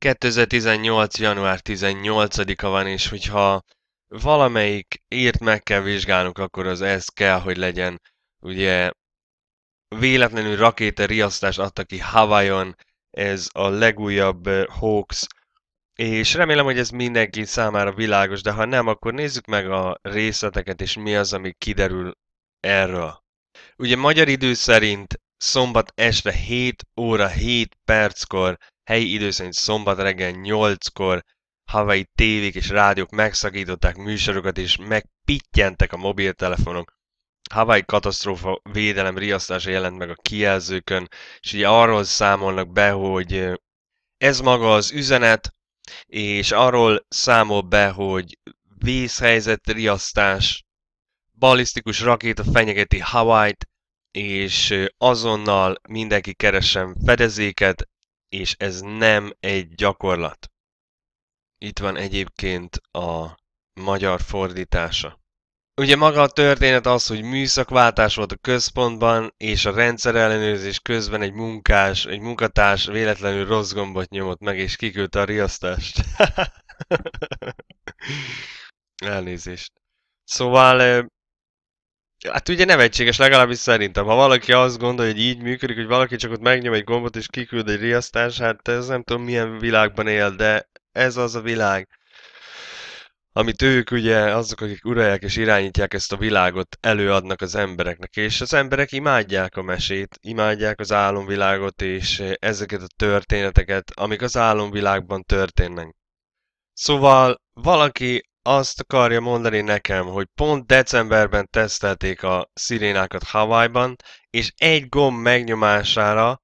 2018. január 18-a van, és hogyha valamelyik írt meg kell vizsgálnunk, akkor az ez kell, hogy legyen. Ugye véletlenül rakéta riasztás adta ki Hawaiion, ez a legújabb hoax, és remélem, hogy ez mindenki számára világos, de ha nem, akkor nézzük meg a részleteket, és mi az, ami kiderül erről. Ugye magyar idő szerint szombat este 7 óra 7 perckor, helyi idő szerint szombat reggel 8-kor Hawaii tévék és rádiók megszakították műsorokat, és megpittyentek a mobiltelefonok. Hawaii katasztrófa védelem riasztása jelent meg a kijelzőkön, és ugye arról számolnak be, hogy ez maga az üzenet, és arról számol be, hogy vészhelyzet riasztás, balisztikus rakéta fenyegeti Hawaii-t, és azonnal mindenki keressen fedezéket, és ez nem egy gyakorlat. Itt van egyébként a magyar fordítása. Ugye maga a történet az, hogy műszakváltás volt a központban, és a rendszer ellenőrzés közben egy munkás, egy munkatárs véletlenül rossz gombot nyomott meg, és kiküldte a riasztást. Elnézést. Szóval, hát ugye nevetséges legalábbis szerintem. Ha valaki azt gondolja, hogy így működik, hogy valaki csak ott megnyom egy gombot és kiküld egy riasztást, hát ez nem tudom milyen világban él, de ez az a világ amit ők ugye azok, akik uralják és irányítják ezt a világot, előadnak az embereknek, és az emberek imádják a mesét, imádják az álomvilágot, és ezeket a történeteket, amik az álomvilágban történnek. Szóval valaki azt akarja mondani nekem, hogy pont decemberben tesztelték a szirénákat Hawaii-ban, és egy gomb megnyomására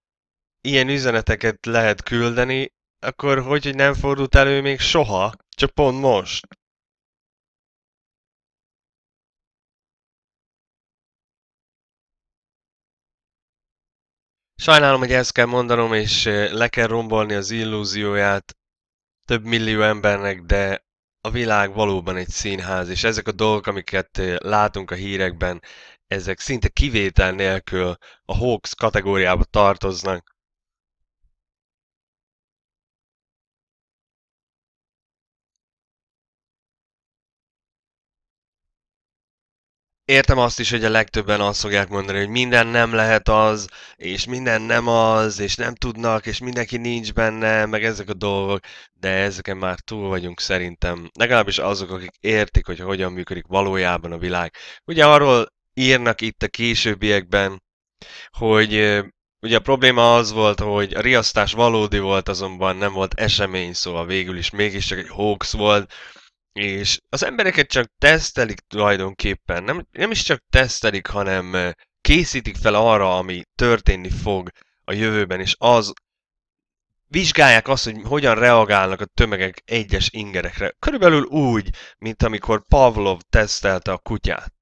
ilyen üzeneteket lehet küldeni, akkor hogy, hogy nem fordult elő még soha, csak pont most. Sajnálom, hogy ezt kell mondanom, és le kell rombolni az illúzióját több millió embernek, de a világ valóban egy színház, és ezek a dolgok, amiket látunk a hírekben, ezek szinte kivétel nélkül a hoax kategóriába tartoznak. Értem azt is, hogy a legtöbben azt fogják mondani, hogy minden nem lehet az, és minden nem az, és nem tudnak, és mindenki nincs benne, meg ezek a dolgok, de ezeken már túl vagyunk szerintem. Legalábbis azok, akik értik, hogy hogyan működik valójában a világ. Ugye arról írnak itt a későbbiekben, hogy ugye a probléma az volt, hogy a riasztás valódi volt, azonban nem volt esemény, szóval végül is mégiscsak egy hoax volt, és az embereket csak tesztelik tulajdonképpen, nem, nem is csak tesztelik, hanem készítik fel arra, ami történni fog a jövőben, és az vizsgálják azt, hogy hogyan reagálnak a tömegek egyes ingerekre. Körülbelül úgy, mint amikor Pavlov tesztelte a kutyát.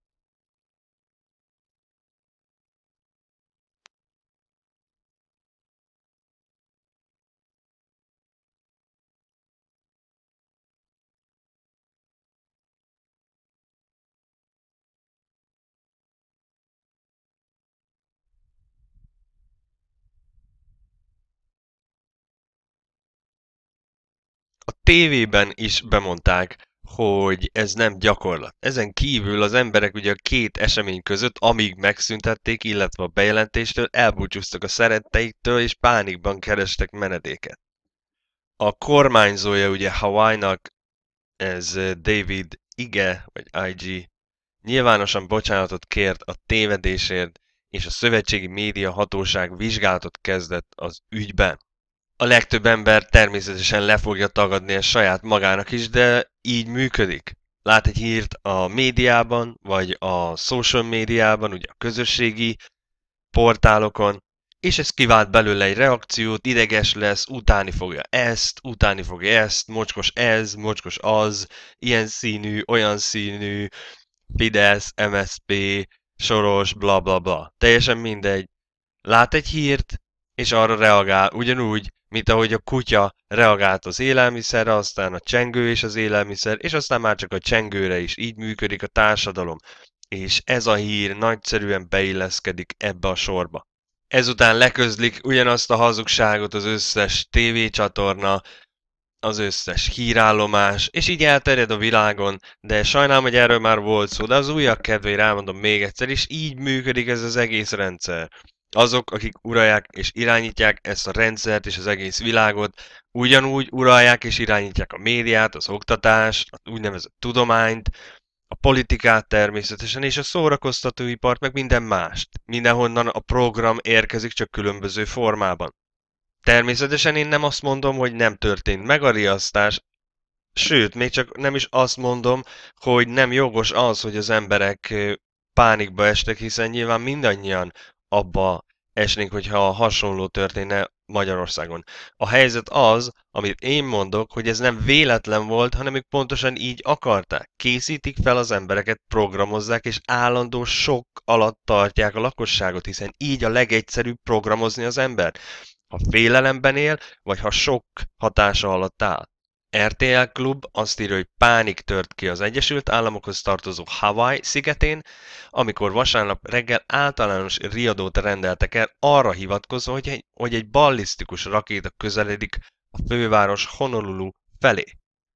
Tévében is bemondták, hogy ez nem gyakorlat. Ezen kívül az emberek ugye a két esemény között, amíg megszüntették, illetve a bejelentéstől elbúcsúztak a szeretteiktől, és pánikban kerestek menedéket. A kormányzója ugye Hawaii-nak, ez David Ige, vagy IG, nyilvánosan bocsánatot kért a tévedésért, és a szövetségi média hatóság vizsgálatot kezdett az ügyben a legtöbb ember természetesen le fogja tagadni ezt saját magának is, de így működik. Lát egy hírt a médiában, vagy a social médiában, ugye a közösségi portálokon, és ez kivált belőle egy reakciót, ideges lesz, utáni fogja ezt, utáni fogja ezt, mocskos ez, mocskos az, ilyen színű, olyan színű, Fidesz, MSP, Soros, bla bla bla. Teljesen mindegy. Lát egy hírt, és arra reagál, ugyanúgy, mint ahogy a kutya reagált az élelmiszerre, aztán a csengő és az élelmiszer, és aztán már csak a csengőre is. Így működik a társadalom. És ez a hír nagyszerűen beilleszkedik ebbe a sorba. Ezután leközlik ugyanazt a hazugságot az összes tévécsatorna, az összes hírállomás, és így elterjed a világon, de sajnálom, hogy erről már volt szó, de az újak kedvére elmondom még egyszer, és így működik ez az egész rendszer. Azok, akik uralják és irányítják ezt a rendszert és az egész világot, ugyanúgy uralják és irányítják a médiát, az oktatást, az úgynevezett tudományt, a politikát természetesen, és a szórakoztatóipart, meg minden mást. Mindenhonnan a program érkezik, csak különböző formában. Természetesen én nem azt mondom, hogy nem történt meg a riasztás, sőt, még csak nem is azt mondom, hogy nem jogos az, hogy az emberek pánikba estek, hiszen nyilván mindannyian abba esnénk, hogyha hasonló történne Magyarországon. A helyzet az, amit én mondok, hogy ez nem véletlen volt, hanem ők pontosan így akarták. Készítik fel az embereket, programozzák, és állandó sok alatt tartják a lakosságot, hiszen így a legegyszerűbb programozni az embert ha félelemben él, vagy ha sok hatása alatt áll. RTL Klub azt írja, hogy pánik tört ki az Egyesült Államokhoz tartozó Hawaii szigetén, amikor vasárnap reggel általános riadót rendeltek el arra hivatkozva, hogy egy, hogy egy ballisztikus rakéta közeledik a főváros Honolulu felé.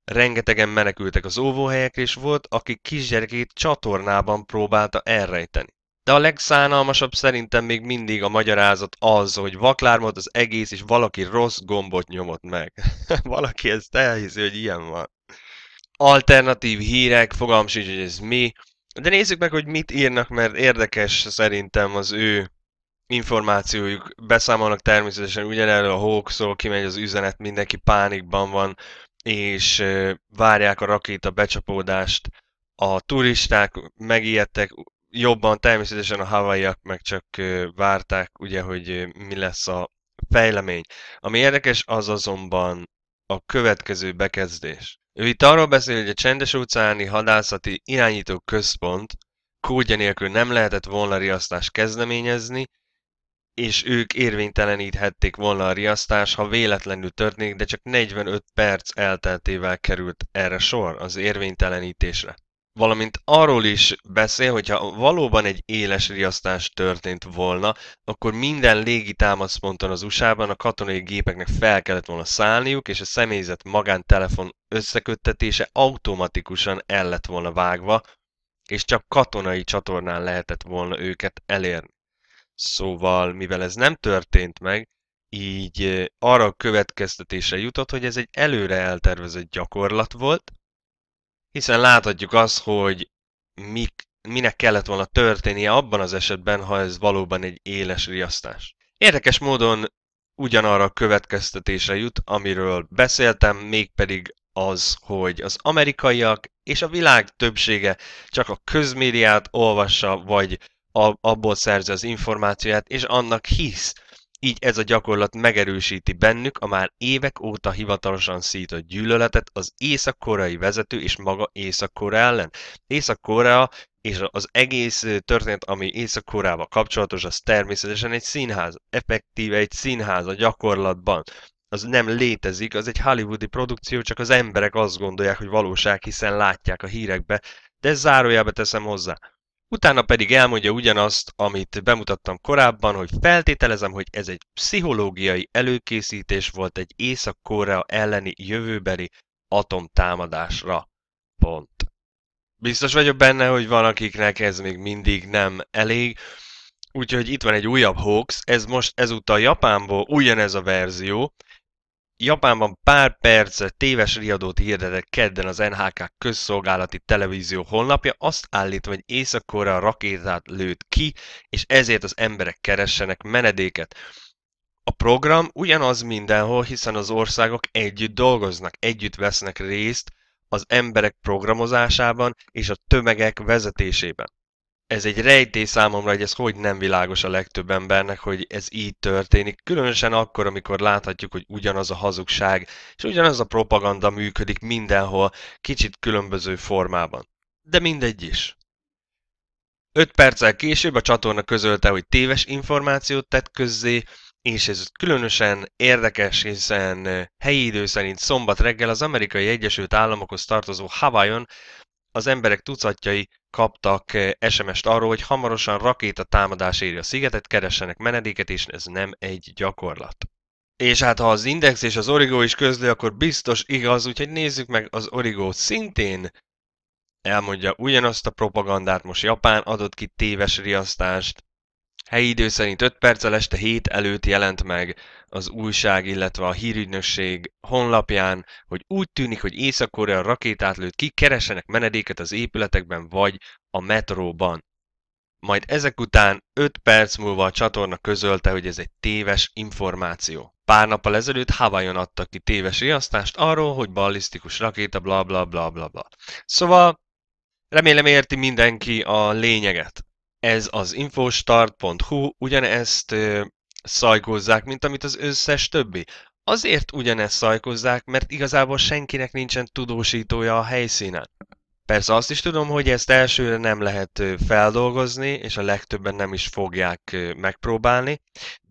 Rengetegen menekültek az óvóhelyekre, és volt, aki kisgyerekét csatornában próbálta elrejteni. De a legszánalmasabb szerintem még mindig a magyarázat az, hogy vaklármod az egész, és valaki rossz gombot nyomott meg. valaki ezt elhiszi, hogy ilyen van. Alternatív hírek, fogalm sincs, hogy ez mi. De nézzük meg, hogy mit írnak, mert érdekes szerintem az ő információjuk. Beszámolnak természetesen ugyanerről a hoaxról, kimegy az üzenet, mindenki pánikban van, és várják a rakéta becsapódást. A turisták megijedtek, jobban természetesen a havaiak meg csak várták, ugye, hogy mi lesz a fejlemény. Ami érdekes, az azonban a következő bekezdés. Ő itt arról beszél, hogy a csendes óceáni hadászati irányító központ kódja nélkül nem lehetett volna riasztást kezdeményezni, és ők érvényteleníthették volna a riasztás, ha véletlenül történik, de csak 45 perc elteltével került erre sor az érvénytelenítésre valamint arról is beszél, hogyha valóban egy éles riasztás történt volna, akkor minden légi támaszponton az USA-ban a katonai gépeknek fel kellett volna szállniuk, és a személyzet magántelefon összeköttetése automatikusan el lett volna vágva, és csak katonai csatornán lehetett volna őket elérni. Szóval, mivel ez nem történt meg, így arra a következtetésre jutott, hogy ez egy előre eltervezett gyakorlat volt, hiszen láthatjuk azt, hogy mik, minek kellett volna történnie abban az esetben, ha ez valóban egy éles riasztás. Érdekes módon ugyanarra a következtetésre jut, amiről beszéltem, mégpedig az, hogy az amerikaiak és a világ többsége csak a közmédiát olvassa, vagy abból szerzi az információját, és annak hisz. Így ez a gyakorlat megerősíti bennük a már évek óta hivatalosan szított gyűlöletet az észak-koreai vezető és maga Észak-Korea ellen. Észak-Korea és az egész történet, ami Észak-Koreával kapcsolatos, az természetesen egy színház. Effektíve egy színház a gyakorlatban. Az nem létezik, az egy hollywoodi produkció, csak az emberek azt gondolják, hogy valóság, hiszen látják a hírekbe, de zárójába teszem hozzá. Utána pedig elmondja ugyanazt, amit bemutattam korábban, hogy feltételezem, hogy ez egy pszichológiai előkészítés volt egy Észak-Korea elleni jövőbeli atomtámadásra. Pont. Biztos vagyok benne, hogy van akiknek ez még mindig nem elég, úgyhogy itt van egy újabb hoax, ez most ezúttal Japánból ugyanez a verzió, Japánban pár perc téves riadót hirdetett kedden az NHK közszolgálati televízió honlapja, azt állítva, hogy Észak-Korea rakétát lőtt ki, és ezért az emberek keressenek menedéket. A program ugyanaz mindenhol, hiszen az országok együtt dolgoznak, együtt vesznek részt az emberek programozásában és a tömegek vezetésében ez egy rejtély számomra, hogy ez hogy nem világos a legtöbb embernek, hogy ez így történik. Különösen akkor, amikor láthatjuk, hogy ugyanaz a hazugság és ugyanaz a propaganda működik mindenhol, kicsit különböző formában. De mindegy is. Öt perccel később a csatorna közölte, hogy téves információt tett közzé, és ez különösen érdekes, hiszen helyi idő szerint szombat reggel az amerikai Egyesült Államokhoz tartozó Hawaiion az emberek tucatjai kaptak eh, SMS-t arról, hogy hamarosan rakéta támadás éri a szigetet, keressenek menedéket, és ez nem egy gyakorlat. És hát ha az Index és az Origo is közli, akkor biztos igaz, úgyhogy nézzük meg az Origo szintén elmondja ugyanazt a propagandát, most Japán adott ki téves riasztást, Helyi idő szerint 5 perccel este 7 előtt jelent meg az újság, illetve a hírügynökség honlapján, hogy úgy tűnik, hogy Észak-Korea rakétát lőtt ki, keresenek menedéket az épületekben vagy a metróban. Majd ezek után 5 perc múlva a csatorna közölte, hogy ez egy téves információ. Pár nappal ezelőtt Hawaiion adtak ki téves riasztást arról, hogy ballisztikus rakéta bla bla bla bla bla. Szóval remélem érti mindenki a lényeget ez az infostart.hu ugyanezt ö, szajkozzák, mint amit az összes többi. Azért ugyanezt szajkozzák, mert igazából senkinek nincsen tudósítója a helyszínen. Persze azt is tudom, hogy ezt elsőre nem lehet feldolgozni, és a legtöbben nem is fogják megpróbálni,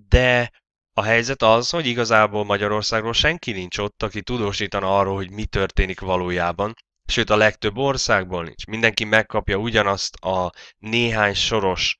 de a helyzet az, hogy igazából Magyarországról senki nincs ott, aki tudósítana arról, hogy mi történik valójában, sőt a legtöbb országból nincs. Mindenki megkapja ugyanazt a néhány soros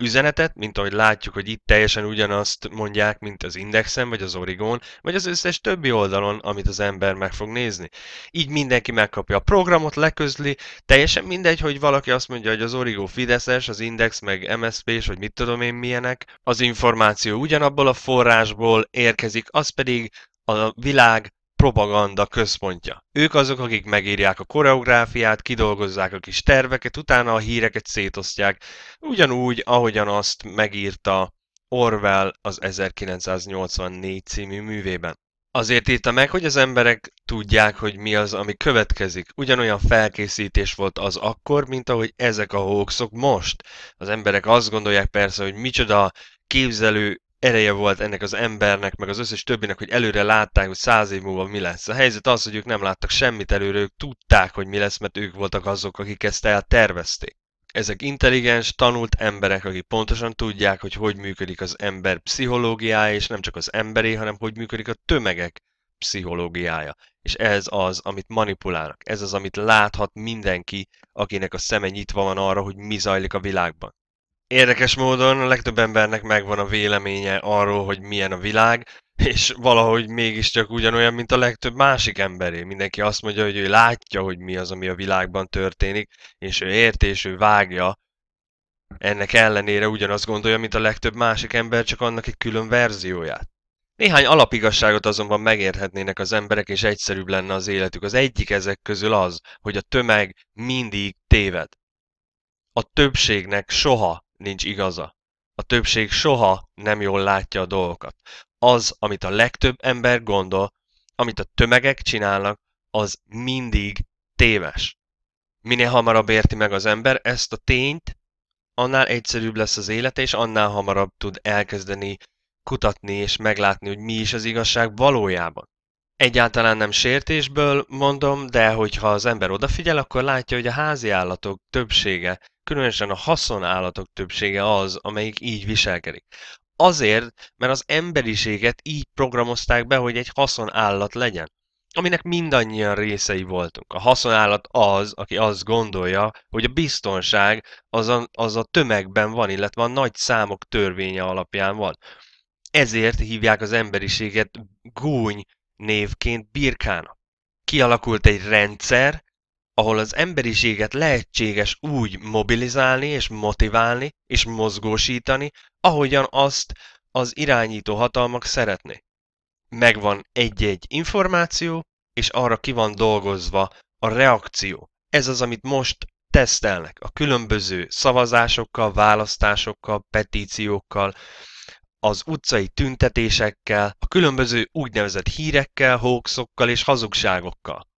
üzenetet, mint ahogy látjuk, hogy itt teljesen ugyanazt mondják, mint az Indexen, vagy az Origon, vagy az összes többi oldalon, amit az ember meg fog nézni. Így mindenki megkapja a programot, leközli, teljesen mindegy, hogy valaki azt mondja, hogy az Origo Fideszes, az Index meg MSZP-s, vagy mit tudom én milyenek, az információ ugyanabból a forrásból érkezik, az pedig a világ propaganda központja. Ők azok, akik megírják a koreográfiát, kidolgozzák a kis terveket, utána a híreket szétosztják, ugyanúgy, ahogyan azt megírta Orwell az 1984 című művében. Azért írta meg, hogy az emberek tudják, hogy mi az, ami következik. Ugyanolyan felkészítés volt az akkor, mint ahogy ezek a hoaxok most. Az emberek azt gondolják persze, hogy micsoda képzelő ereje volt ennek az embernek, meg az összes többinek, hogy előre látták, hogy száz év múlva mi lesz. A helyzet az, hogy ők nem láttak semmit előre, ők tudták, hogy mi lesz, mert ők voltak azok, akik ezt eltervezték. Ezek intelligens, tanult emberek, akik pontosan tudják, hogy hogy működik az ember pszichológiája, és nem csak az emberé, hanem hogy működik a tömegek pszichológiája. És ez az, amit manipulálnak. Ez az, amit láthat mindenki, akinek a szeme nyitva van arra, hogy mi zajlik a világban. Érdekes módon a legtöbb embernek megvan a véleménye arról, hogy milyen a világ, és valahogy mégiscsak ugyanolyan, mint a legtöbb másik emberé. Mindenki azt mondja, hogy ő látja, hogy mi az, ami a világban történik, és ő érti, és ő vágja. Ennek ellenére ugyanazt gondolja, mint a legtöbb másik ember, csak annak egy külön verzióját. Néhány alapigasságot azonban megérthetnének az emberek, és egyszerűbb lenne az életük. Az egyik ezek közül az, hogy a tömeg mindig téved. A többségnek soha nincs igaza. A többség soha nem jól látja a dolgokat. Az, amit a legtöbb ember gondol, amit a tömegek csinálnak, az mindig téves. Minél hamarabb érti meg az ember ezt a tényt, annál egyszerűbb lesz az élete, és annál hamarabb tud elkezdeni kutatni és meglátni, hogy mi is az igazság valójában. Egyáltalán nem sértésből mondom, de hogyha az ember odafigyel, akkor látja, hogy a házi állatok többsége különösen a haszonállatok többsége az, amelyik így viselkedik. Azért, mert az emberiséget így programozták be, hogy egy haszonállat legyen aminek mindannyian részei voltunk. A haszonállat az, aki azt gondolja, hogy a biztonság az a, az a tömegben van, illetve a nagy számok törvénye alapján van. Ezért hívják az emberiséget gúny névként birkának. Kialakult egy rendszer, ahol az emberiséget lehetséges úgy mobilizálni és motiválni és mozgósítani, ahogyan azt az irányító hatalmak szeretné. Megvan egy-egy információ, és arra ki van dolgozva a reakció. Ez az, amit most tesztelnek a különböző szavazásokkal, választásokkal, petíciókkal, az utcai tüntetésekkel, a különböző úgynevezett hírekkel, hoaxokkal és hazugságokkal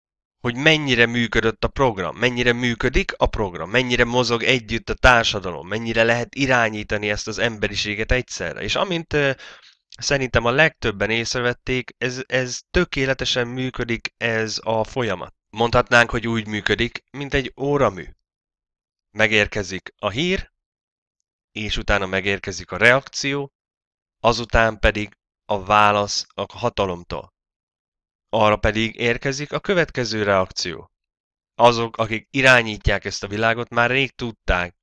hogy mennyire működött a program, mennyire működik a program, mennyire mozog együtt a társadalom, mennyire lehet irányítani ezt az emberiséget egyszerre. És amint szerintem a legtöbben észrevették, ez, ez tökéletesen működik ez a folyamat. Mondhatnánk, hogy úgy működik, mint egy óramű. Megérkezik a hír, és utána megérkezik a reakció, azután pedig a válasz a hatalomtól. Arra pedig érkezik a következő reakció. Azok, akik irányítják ezt a világot, már rég tudták,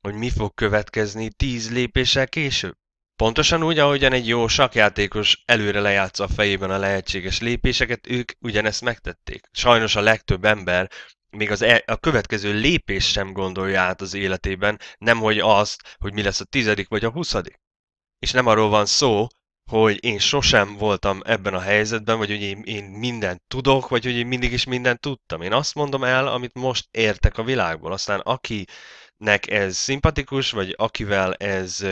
hogy mi fog következni tíz lépéssel később. Pontosan úgy, ahogyan egy jó sakjátékos előre lejátsza a fejében a lehetséges lépéseket, ők ugyanezt megtették. Sajnos a legtöbb ember még az e- a következő lépés sem gondolja át az életében, nemhogy azt, hogy mi lesz a tizedik vagy a huszadik. És nem arról van szó, hogy én sosem voltam ebben a helyzetben, vagy hogy én, én mindent tudok, vagy hogy én mindig is mindent tudtam. Én azt mondom el, amit most értek a világból. Aztán akinek ez szimpatikus, vagy akivel ez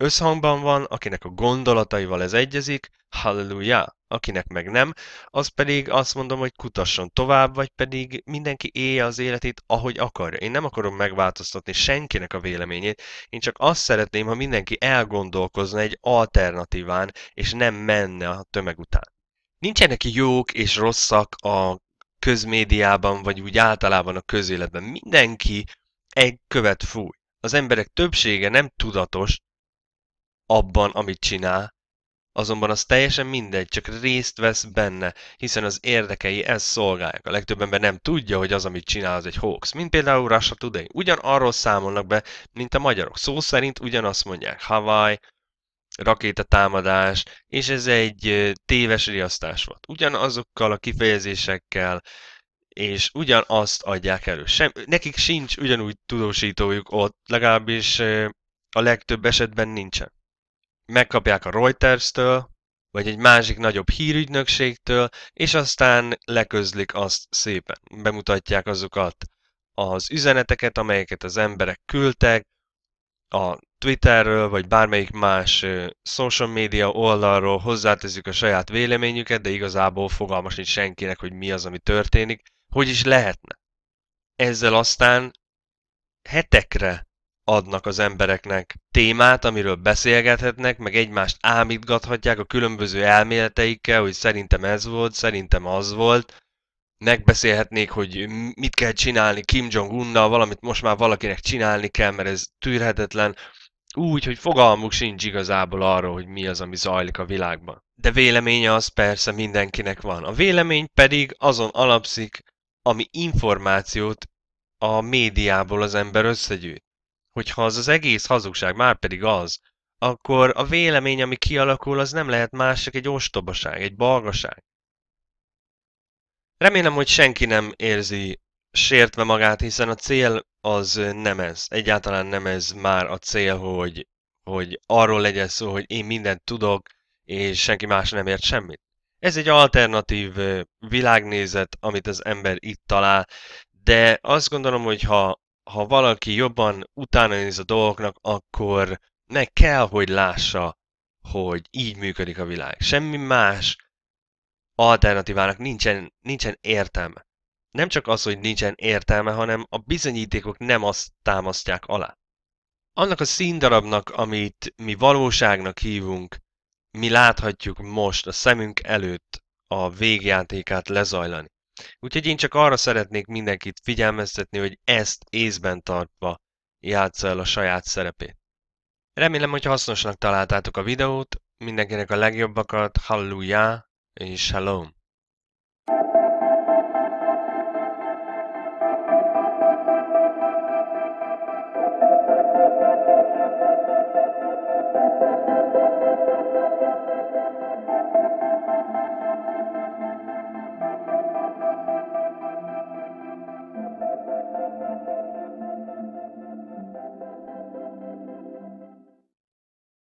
összhangban van, akinek a gondolataival ez egyezik, halleluja, akinek meg nem, az pedig azt mondom, hogy kutasson tovább, vagy pedig mindenki élje az életét, ahogy akarja. Én nem akarom megváltoztatni senkinek a véleményét, én csak azt szeretném, ha mindenki elgondolkozna egy alternatíván, és nem menne a tömeg után. Nincsenek jók és rosszak a közmédiában, vagy úgy általában a közéletben. Mindenki egy követ fúj. Az emberek többsége nem tudatos, abban, amit csinál, azonban az teljesen mindegy, csak részt vesz benne, hiszen az érdekei ezt szolgálják. A legtöbb ember nem tudja, hogy az, amit csinál, az egy hoax. Mint például Russia Today. Ugyanarról számolnak be, mint a magyarok. Szó szerint ugyanazt mondják. Hawaii, rakétatámadás, és ez egy téves riasztás volt. Ugyanazokkal a kifejezésekkel, és ugyanazt adják elő. Sem, nekik sincs ugyanúgy tudósítójuk ott, legalábbis a legtöbb esetben nincsen megkapják a Reuters-től, vagy egy másik nagyobb hírügynökségtől, és aztán leközlik azt szépen. Bemutatják azokat az üzeneteket, amelyeket az emberek küldtek, a Twitterről, vagy bármelyik más social media oldalról hozzáteszük a saját véleményüket, de igazából fogalmas nincs senkinek, hogy mi az, ami történik. Hogy is lehetne? Ezzel aztán hetekre adnak az embereknek témát, amiről beszélgethetnek, meg egymást ámítgathatják a különböző elméleteikkel, hogy szerintem ez volt, szerintem az volt. Megbeszélhetnék, hogy mit kell csinálni Kim Jong-unnal, valamit most már valakinek csinálni kell, mert ez tűrhetetlen. Úgy, hogy fogalmuk sincs igazából arról, hogy mi az, ami zajlik a világban. De véleménye az persze mindenkinek van. A vélemény pedig azon alapszik, ami információt a médiából az ember összegyűjt hogyha az az egész hazugság már pedig az, akkor a vélemény, ami kialakul, az nem lehet más, csak egy ostobaság, egy balgaság. Remélem, hogy senki nem érzi sértve magát, hiszen a cél az nem ez. Egyáltalán nem ez már a cél, hogy, hogy arról legyen szó, hogy én mindent tudok, és senki más nem ért semmit. Ez egy alternatív világnézet, amit az ember itt talál, de azt gondolom, hogy ha ha valaki jobban utána néz a dolgoknak, akkor meg kell, hogy lássa, hogy így működik a világ. Semmi más alternatívának nincsen, nincsen értelme. Nem csak az, hogy nincsen értelme, hanem a bizonyítékok nem azt támasztják alá. Annak a színdarabnak, amit mi valóságnak hívunk, mi láthatjuk most a szemünk előtt a végjátékát lezajlani. Úgyhogy én csak arra szeretnék mindenkit figyelmeztetni, hogy ezt észben tartva játsza el a saját szerepét. Remélem, hogy hasznosnak találtátok a videót, mindenkinek a legjobbakat, halleluja és shalom!